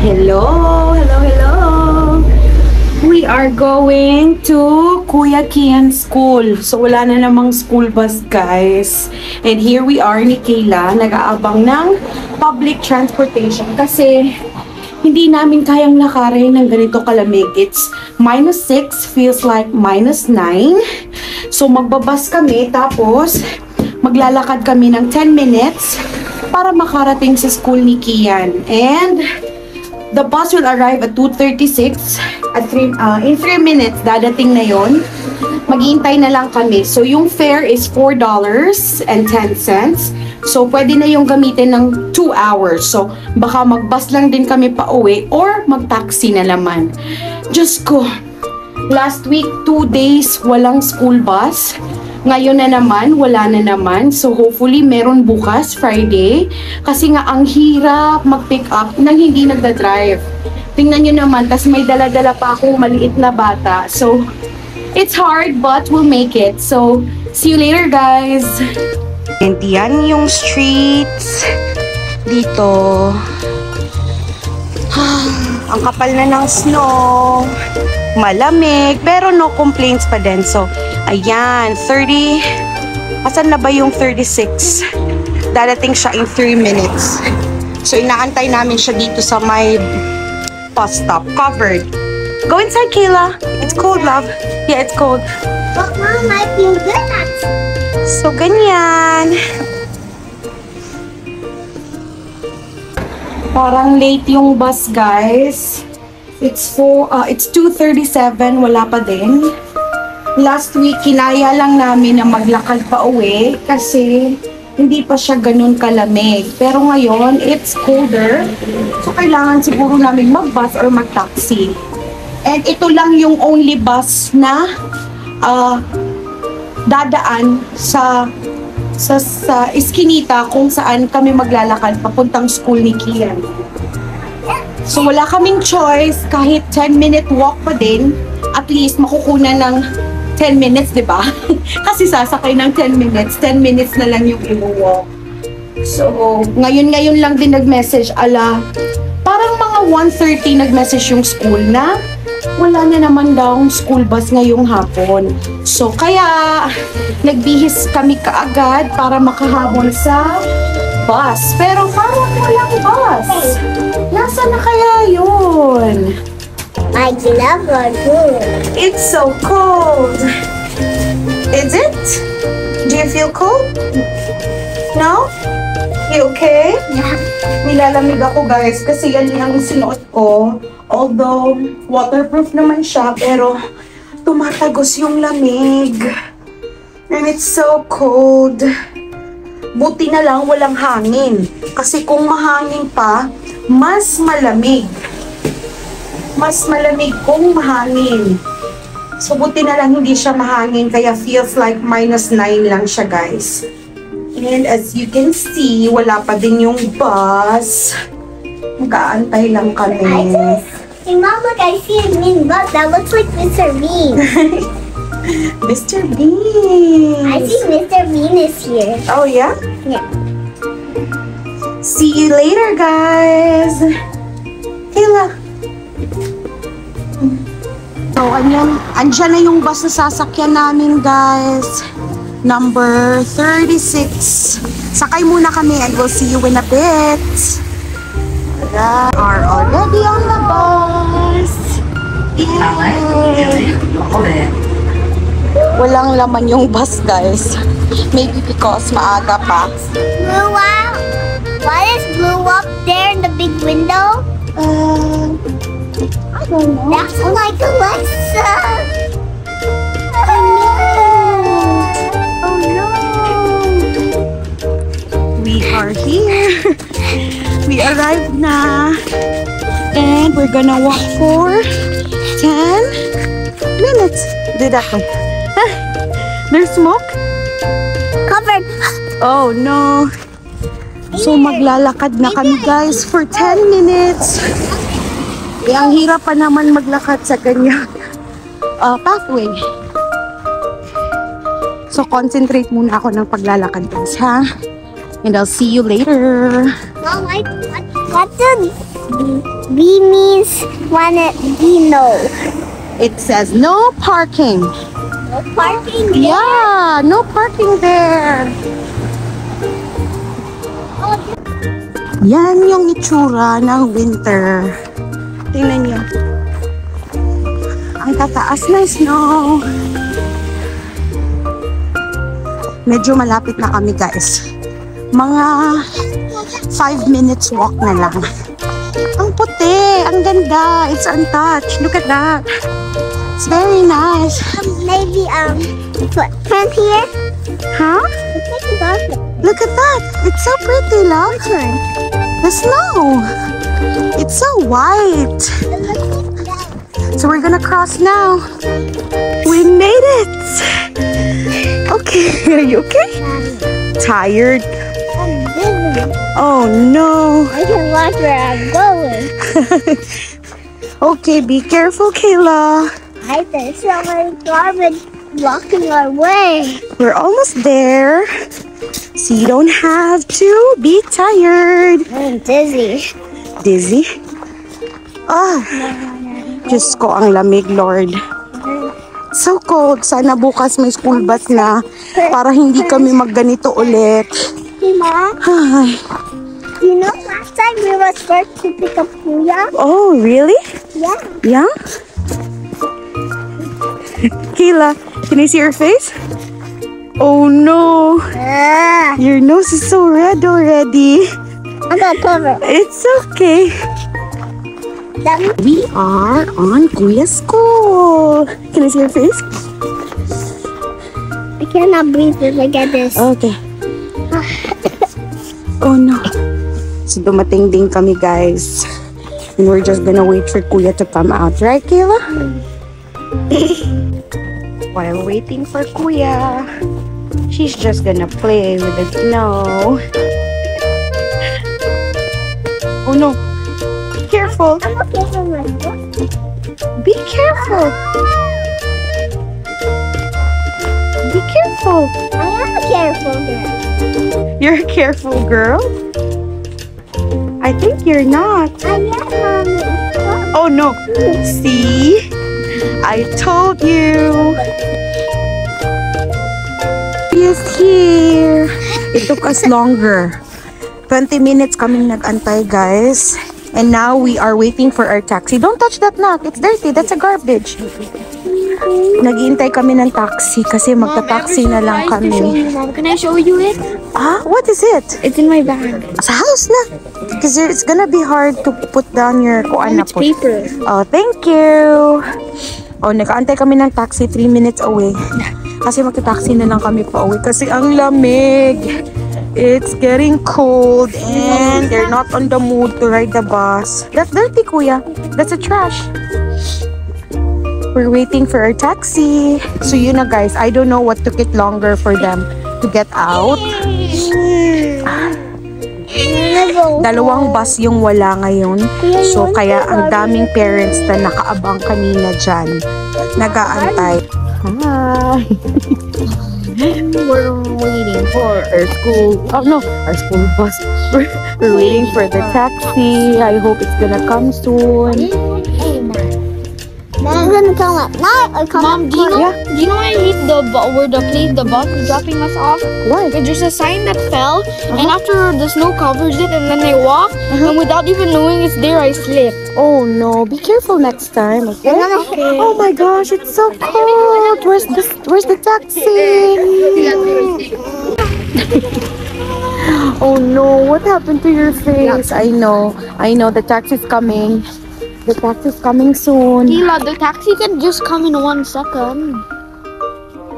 Hello, hello, hello. We are going to Kuya Kian School. So wala na namang school bus, guys. And here we are ni Kayla, nag-aabang ng public transportation kasi hindi namin kayang lakarin ng ganito kalamig. It's minus 6, feels like minus 9. So magbabas kami, tapos maglalakad kami ng 10 minutes para makarating sa school ni Kian. And the bus will arrive at 2.36. At three, uh, in 3 minutes, dadating na yon. Maghihintay na lang kami. So yung fare is $4.10. So, pwede na yung gamitin ng 2 hours. So, baka mag-bus lang din kami pa uwi or mag-taxi na naman. Diyos ko, last week, 2 days, walang school bus. Ngayon na naman, wala na naman. So, hopefully, meron bukas, Friday. Kasi nga, ang hirap mag-pick up nang hindi nagda-drive. Tingnan nyo naman, tas may dala-dala pa akong maliit na bata. So, it's hard, but we'll make it. So, see you later, guys! And yan yung streets dito. Ang kapal na ng snow. Malamig. Pero no complaints pa din. So, ayan. 30. Asan na ba yung 36? Dadating siya in 3 minutes. So, inaantay namin siya dito sa may bus stop. Covered. Go inside, Kayla. It's cold, love. Yeah, it's cold. But mom, I feel good. So, ganyan. Parang late yung bus, guys. It's for, uh, it's 2.37, wala pa din. Last week, kinaya lang namin na maglakad pa uwi kasi hindi pa siya ganun kalamig. Pero ngayon, it's colder. So, kailangan siguro namin mag-bus or mag-taxi. And ito lang yung only bus na uh, dadaan sa sa sa iskinita kung saan kami maglalakad papuntang school ni Kian. So wala kaming choice kahit 10 minute walk pa din, at least makukunan ng 10 minutes, 'di ba? Kasi sasakay ng 10 minutes, 10 minutes na lang yung i-walk. So, ngayon-ngayon lang din nag-message ala parang mga 1:30 nag-message yung school na wala na naman daw school bus ngayong hapon. So, kaya nagbihis kami kaagad para makahabol sa bus. Pero parang walang bus. Nasaan na kaya yun? I love our food. It's so cold. Is it? Do you feel cold? No? You okay? Yeah. Nilalamig ako guys kasi yan lang sinuot ko. Although waterproof naman siya pero tumatagos yung lamig. And it's so cold. Buti na lang walang hangin. Kasi kung mahangin pa, mas malamig. Mas malamig kung mahangin. So buti na lang hindi siya mahangin kaya feels like minus 9 lang siya guys. And as you can see, wala pa din yung bus. Mag-aantay lang kami. I just, hey mom, look, I see a mean bus. That looks like Mr. Bean. Mr. Bean! I see Mr. Bean is here. Oh, yeah? Yeah. See you later, guys! Kayla! So, andyan, andyan na yung bus na sasakyan namin, guys. Number 36. Sakay muna kami and we'll see you in a bit. We are already on the bus. Yay! Walang laman yung bus, guys. Maybe because maaga pa. Blue up. What is blue up there in the big window? Uh, I don't know. That's like Alexa. Oh no! We are here. we arrived na. And we're gonna walk for 10 minutes. Did that one. There's smoke? Covered. Oh no. So maglalakad na kami guys for 10 minutes. Eh, ang hirap pa naman maglakad sa kanya uh, pathway. So concentrate muna ako ng paglalakad guys ha. And I'll see you later. Mom, I, what, what did B means it B no. It says no parking. No parking. Yeah, no parking there. Yan yung itsura ng winter. Tingnan niyo. Ang tataas na snow. Medyo malapit na kami guys. Mga 5 minutes walk na lang. Ang puti, ang ganda. It's untouched. Look at that. It's very nice. Um, maybe um footprint here. Huh? It's like a. Look at that. It's so pretty, love. The snow. It's so white. It looks like that. So we're gonna cross now. We made it. Okay, are you okay? Tired? Oh no. I can watch where I'm going. Okay, be careful, Kayla. I think so many garbage blocking our way. We're almost there. So you don't have to be tired. I'm dizzy. Dizzy? Ah, Diyos ko, ang lamig, Lord. So cold. Sana bukas may school bus na para hindi kami magganito ulit. Mom. Ay. You know, last time we were first to pick up Kuya? Oh, really? Yeah. Yeah? Kayla, can I see your face? Oh no, Ah, your nose is so red already. I'm gonna cover. It's okay. We are on Kuya School. Can I see your face? I cannot breathe if I get this. Okay. Oh no. So dumating din kami guys. And we're just gonna wait for Kuya to come out. Right, Kayla? While waiting for Kuya, she's just gonna play with the snow. Oh no. Be careful. I'm okay for my foot. Be careful. Be careful. I am a careful girl. You're a careful girl. I think you're not. I am, Mommy. Oh no. See? I told you. He is here. It took us longer. 20 minutes kaming nag-antay, guys. And now we are waiting for our taxi. Don't touch that knock. It's dirty. That's a garbage. Naghihintay kami ng taxi kasi magta-taxi na lang kami. Mom, can I show you it? Ah, what is it? It's in my bag. Sa house na. Because it's gonna be hard to put down your kuan na po. paper. Oh, thank you. Oh, nakaantay kami ng taxi 3 minutes away. Kasi magta-taxi na lang kami pa uwi. Kasi ang lamig. It's getting cold and they're not on the mood to ride the bus. That's dirty, kuya. That's a trash. We're waiting for our taxi. So yun na guys, I don't know what took it longer for them to get out. Dalawang bus yung wala ngayon. So, kaya ang daming parents na nakaabang kanina dyan. Nagaantay. Hi! We're waiting for our school. Oh no, our school bus. We're, we're waiting for the taxi. I hope it's gonna come soon. I'm gonna come at night or come Mom, do you know? Yeah. Do you know I hate the where the place the bus is dropping us off? Why? There's just a sign that fell, and uh-huh. after the snow covers it, and then I walk, uh-huh. and without even knowing it's there, I slip. Oh no, be careful next time, okay? Okay. Oh my gosh, it's so cold. Where's the where's the taxi? oh no, what happened to your face? I know. I know the taxi's coming. The taxi's coming soon. Hila, the taxi can just come in one second.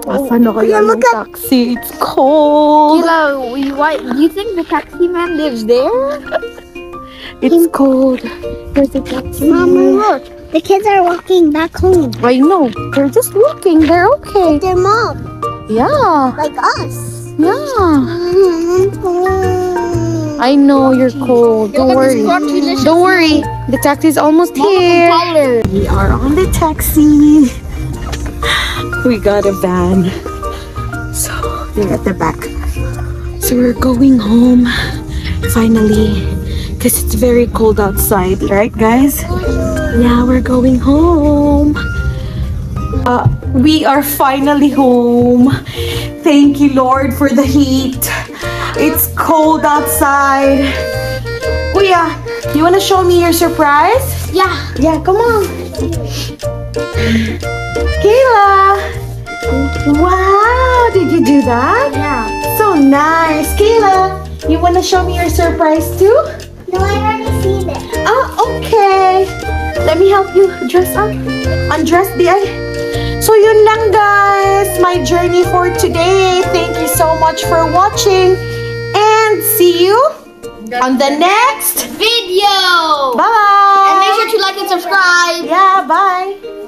Asan na kaya yung taxi? It's cold. Hila, we- why? You think the taxi man lives there? It's cold. Where's the taxi? Oh mom, look. The kids are walking back home. I know. They're just walking. They're okay. Their mom, Yeah. like us. Yeah. Oh. I know you're cold. Don't worry. Don't worry. The taxi is almost here. We are on the taxi. We got a van. So they're at the back. So we're going home. Finally. Because it's very cold outside, right, guys? Yeah, we're going home. Uh, we are finally home. Thank you, Lord, for the heat. It's cold outside. Kuya, you wanna show me your surprise? Yeah. Yeah, come on. Kayla! Wow, did you do that? Yeah. So nice. Kayla, you wanna show me your surprise too? No, I already seen it. Oh, okay. Let me help you dress up. Undress the eye. So yun lang guys, my journey for today. Thank you so much for watching. See you on the next Video. Bye! And make sure to like and subscribe. Yeah, bye!